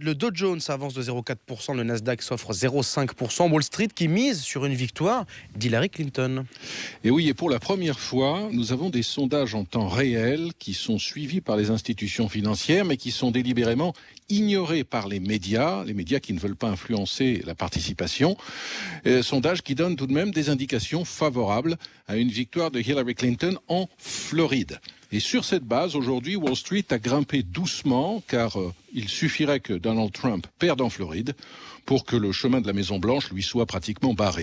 Le Dow Jones avance de 0,4%, le Nasdaq s'offre 0,5%. Wall Street qui mise sur une victoire d'Hillary Clinton. Et oui, et pour la première fois, nous avons des sondages en temps réel qui sont suivis par les institutions financières, mais qui sont délibérément ignorés par les médias, les médias qui ne veulent pas influencer la participation. Euh, sondage qui donne tout de même des indications favorables à une victoire de Hillary Clinton en Floride. Et sur cette base, aujourd'hui, Wall Street a grimpé doucement, car euh, il suffirait que Donald Trump perde en Floride pour que le chemin de la Maison Blanche lui soit pratiquement barré.